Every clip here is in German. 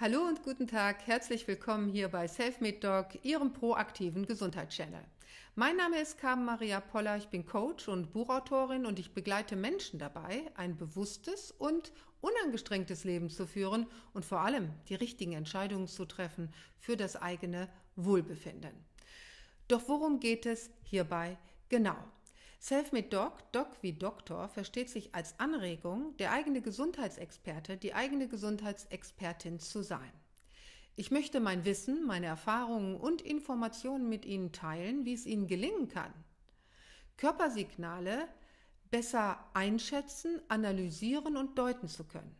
Hallo und guten Tag, herzlich willkommen hier bei Selfmade Dog, Ihrem proaktiven Gesundheitschannel. Mein Name ist Carmen Maria Poller, ich bin Coach und Buchautorin und ich begleite Menschen dabei, ein bewusstes und unangestrengtes Leben zu führen und vor allem die richtigen Entscheidungen zu treffen für das eigene Wohlbefinden. Doch worum geht es hierbei genau? Self-Made Doc, Doc wie Doktor, versteht sich als Anregung, der eigene Gesundheitsexperte, die eigene Gesundheitsexpertin zu sein. Ich möchte mein Wissen, meine Erfahrungen und Informationen mit Ihnen teilen, wie es Ihnen gelingen kann. Körpersignale besser einschätzen, analysieren und deuten zu können.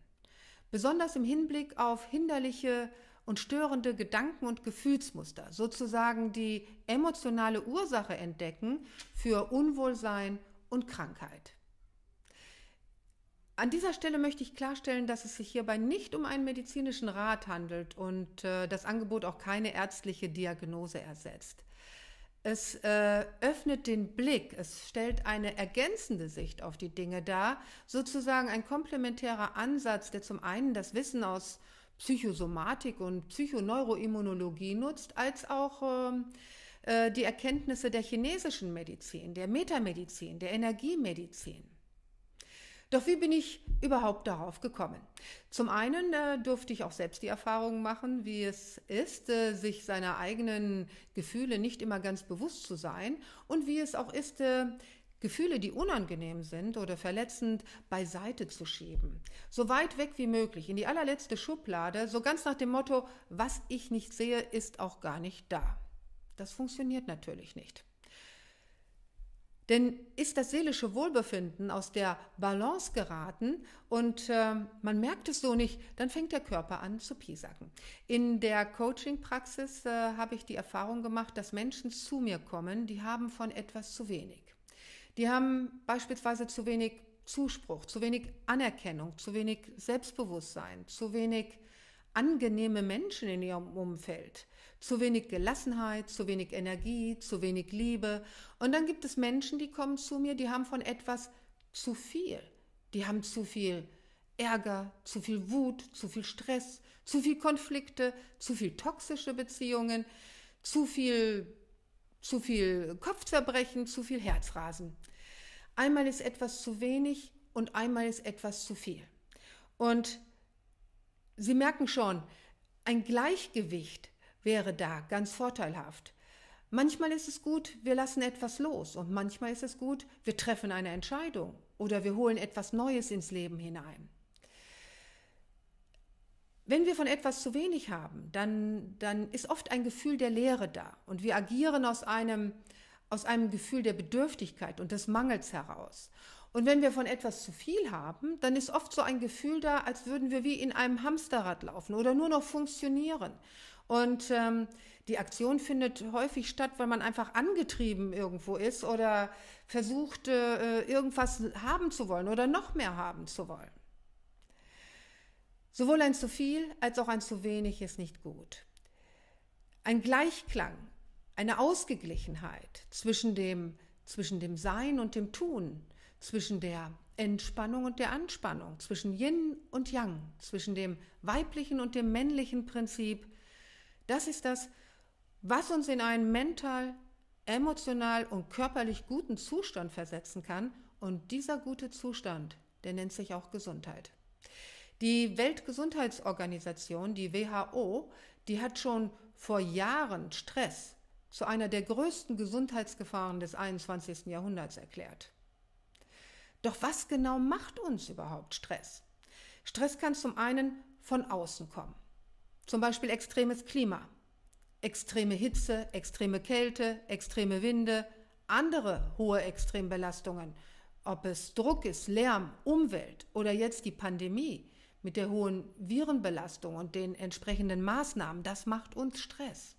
Besonders im Hinblick auf hinderliche und störende Gedanken- und Gefühlsmuster, sozusagen die emotionale Ursache entdecken für Unwohlsein und Krankheit. An dieser Stelle möchte ich klarstellen, dass es sich hierbei nicht um einen medizinischen Rat handelt und äh, das Angebot auch keine ärztliche Diagnose ersetzt. Es äh, öffnet den Blick, es stellt eine ergänzende Sicht auf die Dinge dar, sozusagen ein komplementärer Ansatz, der zum einen das Wissen aus Psychosomatik und Psychoneuroimmunologie nutzt, als auch ähm, äh, die Erkenntnisse der chinesischen Medizin, der Metamedizin, der Energiemedizin. Doch wie bin ich überhaupt darauf gekommen? Zum einen äh, durfte ich auch selbst die Erfahrung machen, wie es ist, äh, sich seiner eigenen Gefühle nicht immer ganz bewusst zu sein und wie es auch ist, äh, Gefühle, die unangenehm sind oder verletzend, beiseite zu schieben. So weit weg wie möglich, in die allerletzte Schublade, so ganz nach dem Motto, was ich nicht sehe, ist auch gar nicht da. Das funktioniert natürlich nicht. Denn ist das seelische Wohlbefinden aus der Balance geraten und äh, man merkt es so nicht, dann fängt der Körper an zu piesacken. In der Coaching-Praxis äh, habe ich die Erfahrung gemacht, dass Menschen zu mir kommen, die haben von etwas zu wenig. Die haben beispielsweise zu wenig Zuspruch, zu wenig Anerkennung, zu wenig Selbstbewusstsein, zu wenig angenehme Menschen in ihrem Umfeld, zu wenig Gelassenheit, zu wenig Energie, zu wenig Liebe. Und dann gibt es Menschen, die kommen zu mir, die haben von etwas zu viel. Die haben zu viel Ärger, zu viel Wut, zu viel Stress, zu viel Konflikte, zu viel toxische Beziehungen, zu viel, zu viel Kopfzerbrechen, zu viel Herzrasen. Einmal ist etwas zu wenig und einmal ist etwas zu viel. Und Sie merken schon, ein Gleichgewicht wäre da ganz vorteilhaft. Manchmal ist es gut, wir lassen etwas los und manchmal ist es gut, wir treffen eine Entscheidung oder wir holen etwas Neues ins Leben hinein. Wenn wir von etwas zu wenig haben, dann, dann ist oft ein Gefühl der Leere da und wir agieren aus einem aus einem Gefühl der Bedürftigkeit und des Mangels heraus. Und wenn wir von etwas zu viel haben, dann ist oft so ein Gefühl da, als würden wir wie in einem Hamsterrad laufen oder nur noch funktionieren. Und ähm, die Aktion findet häufig statt, weil man einfach angetrieben irgendwo ist oder versucht, äh, irgendwas haben zu wollen oder noch mehr haben zu wollen. Sowohl ein zu viel als auch ein zu wenig ist nicht gut. Ein Gleichklang eine Ausgeglichenheit zwischen dem, zwischen dem Sein und dem Tun, zwischen der Entspannung und der Anspannung, zwischen Yin und Yang, zwischen dem weiblichen und dem männlichen Prinzip. Das ist das, was uns in einen mental, emotional und körperlich guten Zustand versetzen kann. Und dieser gute Zustand, der nennt sich auch Gesundheit. Die Weltgesundheitsorganisation, die WHO, die hat schon vor Jahren Stress zu einer der größten Gesundheitsgefahren des 21. Jahrhunderts erklärt. Doch was genau macht uns überhaupt Stress? Stress kann zum einen von außen kommen, zum Beispiel extremes Klima, extreme Hitze, extreme Kälte, extreme Winde, andere hohe Extrembelastungen, ob es Druck ist, Lärm, Umwelt oder jetzt die Pandemie mit der hohen Virenbelastung und den entsprechenden Maßnahmen, das macht uns Stress.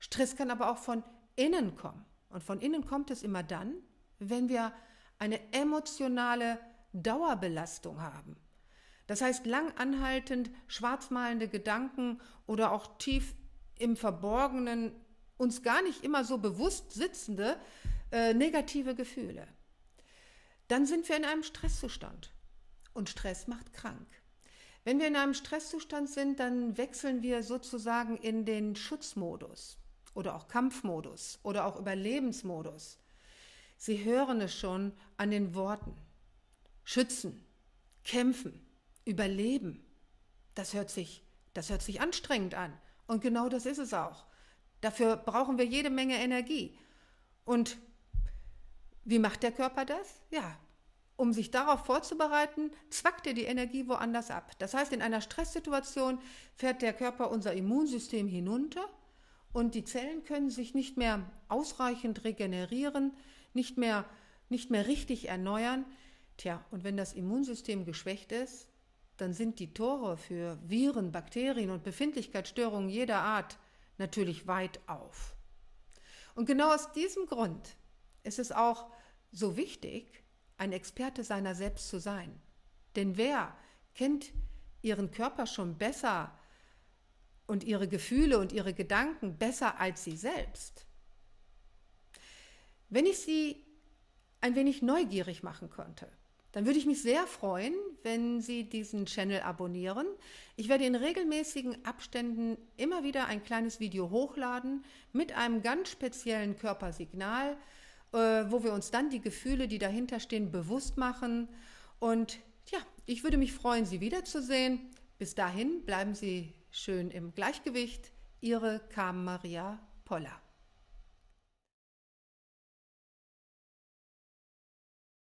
Stress kann aber auch von innen kommen. Und von innen kommt es immer dann, wenn wir eine emotionale Dauerbelastung haben. Das heißt, lang anhaltend schwarzmalende Gedanken oder auch tief im Verborgenen, uns gar nicht immer so bewusst sitzende äh, negative Gefühle. Dann sind wir in einem Stresszustand. Und Stress macht krank. Wenn wir in einem Stresszustand sind, dann wechseln wir sozusagen in den Schutzmodus oder auch Kampfmodus oder auch Überlebensmodus. Sie hören es schon an den Worten. Schützen, kämpfen, überleben. Das hört sich, das hört sich anstrengend an. Und genau das ist es auch. Dafür brauchen wir jede Menge Energie. Und wie macht der Körper das? Ja, um sich darauf vorzubereiten, zwackt er die Energie woanders ab. Das heißt, in einer Stresssituation fährt der Körper unser Immunsystem hinunter und die Zellen können sich nicht mehr ausreichend regenerieren, nicht mehr, nicht mehr richtig erneuern. Tja, und wenn das Immunsystem geschwächt ist, dann sind die Tore für Viren, Bakterien und Befindlichkeitsstörungen jeder Art natürlich weit auf. Und genau aus diesem Grund ist es auch so wichtig, ein Experte seiner selbst zu sein. Denn wer kennt ihren Körper schon besser und ihre Gefühle und ihre Gedanken besser als sie selbst? Wenn ich sie ein wenig neugierig machen konnte, dann würde ich mich sehr freuen, wenn Sie diesen Channel abonnieren. Ich werde in regelmäßigen Abständen immer wieder ein kleines Video hochladen mit einem ganz speziellen Körpersignal, wo wir uns dann die Gefühle, die dahinter stehen, bewusst machen. Und ja, ich würde mich freuen, Sie wiederzusehen. Bis dahin bleiben Sie schön im Gleichgewicht. Ihre Carmen Maria Poller.